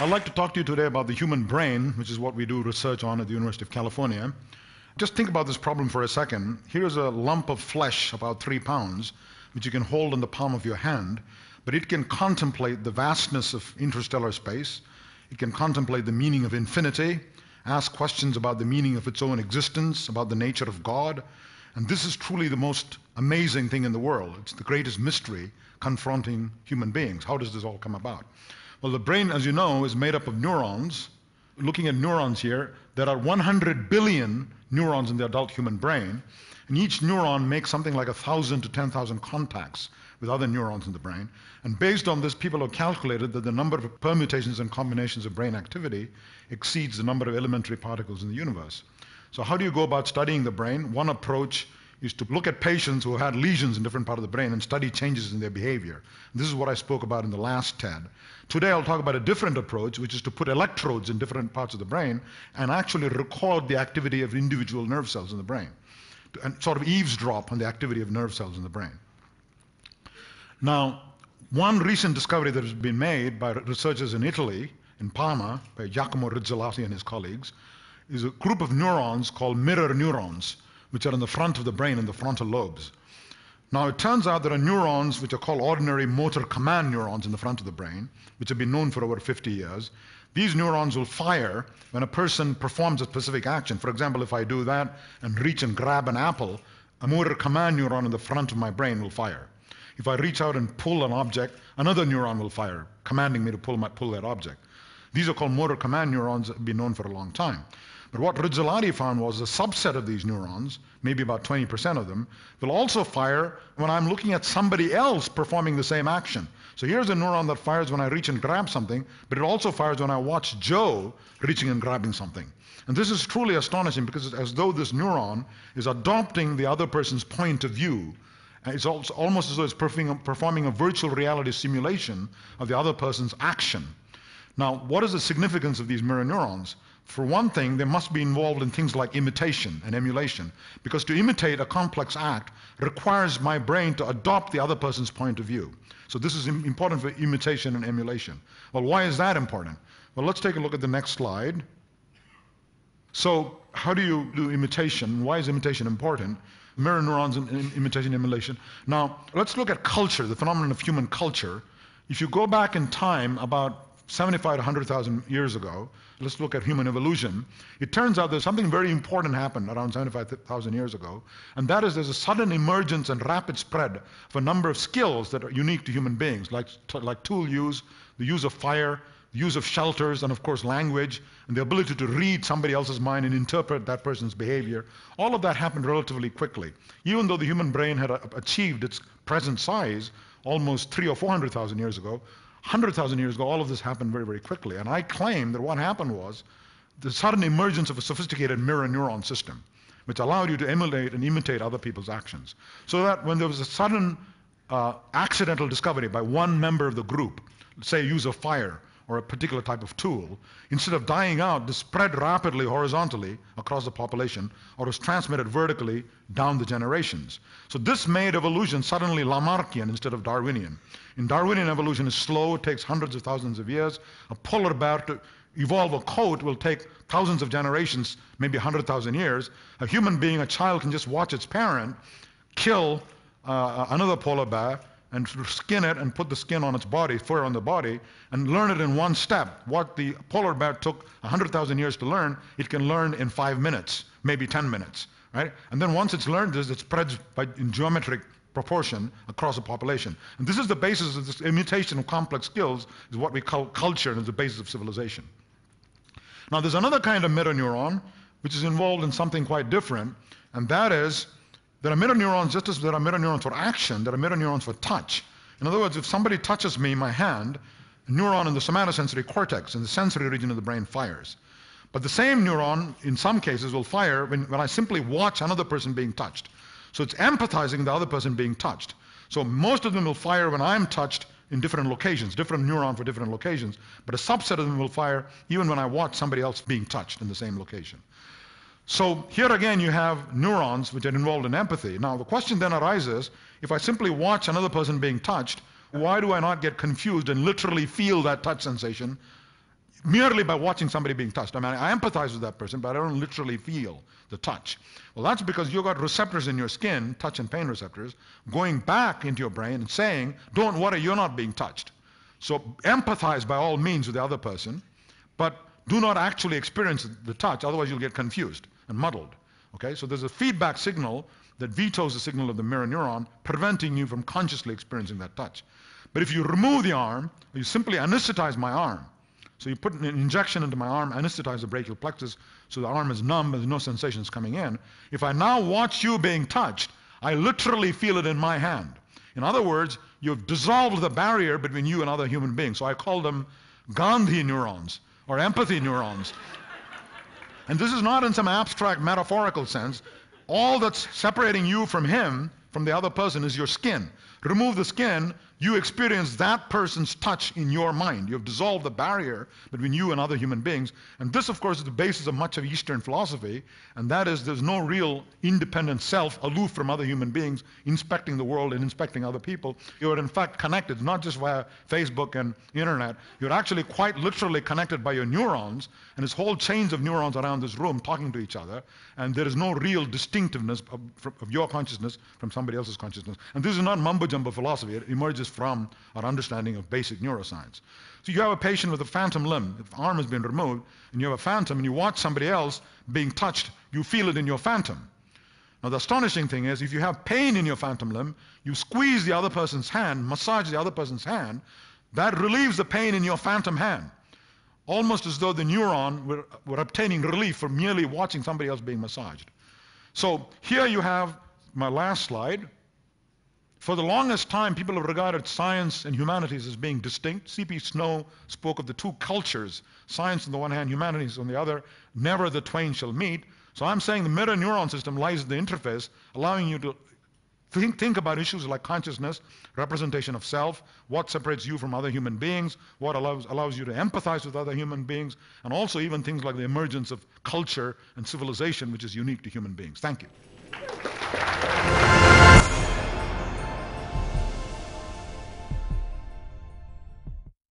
I'd like to talk to you today about the human brain, which is what we do research on at the University of California. Just think about this problem for a second. Here's a lump of flesh, about three pounds, which you can hold in the palm of your hand, but it can contemplate the vastness of interstellar space. It can contemplate the meaning of infinity, ask questions about the meaning of its own existence, about the nature of God. And this is truly the most amazing thing in the world. It's the greatest mystery confronting human beings. How does this all come about? Well, the brain, as you know, is made up of neurons. Looking at neurons here, there are 100 billion neurons in the adult human brain, and each neuron makes something like 1,000 to 10,000 contacts with other neurons in the brain. And based on this, people have calculated that the number of permutations and combinations of brain activity exceeds the number of elementary particles in the universe. So, how do you go about studying the brain? One approach is to look at patients who had lesions in different parts of the brain and study changes in their behavior. This is what I spoke about in the last TED. Today I'll talk about a different approach, which is to put electrodes in different parts of the brain and actually record the activity of individual nerve cells in the brain and sort of eavesdrop on the activity of nerve cells in the brain. Now, one recent discovery that has been made by researchers in Italy, in Parma, by Giacomo Rizzolatti and his colleagues, is a group of neurons called mirror neurons which are in the front of the brain in the frontal lobes. Now, it turns out there are neurons which are called ordinary motor command neurons in the front of the brain, which have been known for over 50 years. These neurons will fire when a person performs a specific action. For example, if I do that and reach and grab an apple, a motor command neuron in the front of my brain will fire. If I reach out and pull an object, another neuron will fire, commanding me to pull, my, pull that object. These are called motor command neurons have been known for a long time. But what Rizzolatti found was a subset of these neurons, maybe about 20% of them, will also fire when I'm looking at somebody else performing the same action. So here's a neuron that fires when I reach and grab something, but it also fires when I watch Joe reaching and grabbing something. And this is truly astonishing because it's as though this neuron is adopting the other person's point of view. It's almost as though it's performing a virtual reality simulation of the other person's action. Now, what is the significance of these mirror neurons? For one thing, they must be involved in things like imitation and emulation, because to imitate a complex act requires my brain to adopt the other person's point of view. So this is important for imitation and emulation. Well, why is that important? Well, let's take a look at the next slide. So how do you do imitation? Why is imitation important? Mirror neurons and imitation emulation. Now, let's look at culture, the phenomenon of human culture. If you go back in time about 75 to 100,000 years ago, let's look at human evolution. It turns out there's something very important happened around 75,000 years ago, and that is there's a sudden emergence and rapid spread of a number of skills that are unique to human beings, like, like tool use, the use of fire, use of shelters, and of course language, and the ability to read somebody else's mind and interpret that person's behavior. All of that happened relatively quickly. Even though the human brain had achieved its present size almost three or 400,000 years ago, 100,000 years ago, all of this happened very, very quickly. And I claim that what happened was the sudden emergence of a sophisticated mirror neuron system, which allowed you to emulate and imitate other people's actions. So that when there was a sudden uh, accidental discovery by one member of the group, say use of fire, or a particular type of tool, instead of dying out, this spread rapidly horizontally across the population or was transmitted vertically down the generations. So this made evolution suddenly Lamarckian instead of Darwinian. In Darwinian, evolution is slow, it takes hundreds of thousands of years. A polar bear to evolve a coat will take thousands of generations, maybe 100,000 years. A human being, a child, can just watch its parent kill uh, another polar bear and skin it and put the skin on its body, fur on the body, and learn it in one step. What the polar bear took 100,000 years to learn, it can learn in five minutes, maybe 10 minutes, right? And then once it's learned this, it spreads by, in geometric proportion across a population. And this is the basis of this imitation of complex skills, is what we call culture and is the basis of civilization. Now there's another kind of mirror neuron, which is involved in something quite different, and that is there are mirror neurons, just as there are mirror neurons for action, there are mirror neurons for touch. In other words, if somebody touches me, my hand, a neuron in the somatosensory cortex, in the sensory region of the brain, fires. But the same neuron, in some cases, will fire when, when I simply watch another person being touched. So it's empathizing the other person being touched. So most of them will fire when I'm touched in different locations, different neuron for different locations, but a subset of them will fire even when I watch somebody else being touched in the same location. So here again you have neurons which are involved in empathy. Now the question then arises, if I simply watch another person being touched, why do I not get confused and literally feel that touch sensation merely by watching somebody being touched. I mean, I empathize with that person, but I don't literally feel the touch. Well, that's because you've got receptors in your skin, touch and pain receptors, going back into your brain and saying, don't worry, you're not being touched. So empathize by all means with the other person, but do not actually experience the touch, otherwise you'll get confused and muddled. Okay, so there's a feedback signal that vetoes the signal of the mirror neuron, preventing you from consciously experiencing that touch. But if you remove the arm, you simply anesthetize my arm, so you put an injection into my arm, anesthetize the brachial plexus, so the arm is numb, there's no sensations coming in. If I now watch you being touched, I literally feel it in my hand. In other words, you've dissolved the barrier between you and other human beings. So I call them Gandhi neurons or empathy neurons. And this is not in some abstract metaphorical sense. All that's separating you from him, from the other person, is your skin. Remove the skin, you experience that person's touch in your mind. You've dissolved the barrier between you and other human beings. And this, of course, is the basis of much of Eastern philosophy, and that is there's no real independent self aloof from other human beings, inspecting the world and inspecting other people. You're in fact connected, not just via Facebook and internet. You're actually quite literally connected by your neurons, and there's whole chains of neurons around this room talking to each other, and there is no real distinctiveness of, of your consciousness from somebody else's consciousness. And this is not mumbo jumbo philosophy. It emerges from our understanding of basic neuroscience. So you have a patient with a phantom limb, if arm has been removed, and you have a phantom, and you watch somebody else being touched, you feel it in your phantom. Now the astonishing thing is, if you have pain in your phantom limb, you squeeze the other person's hand, massage the other person's hand, that relieves the pain in your phantom hand. Almost as though the neuron were, were obtaining relief from merely watching somebody else being massaged. So here you have my last slide. For the longest time, people have regarded science and humanities as being distinct. C.P. Snow spoke of the two cultures, science on the one hand, humanities on the other. Never the twain shall meet. So I'm saying the mirror neuron system lies at the interface, allowing you to think, think about issues like consciousness, representation of self, what separates you from other human beings, what allows, allows you to empathize with other human beings, and also even things like the emergence of culture and civilization, which is unique to human beings. Thank you.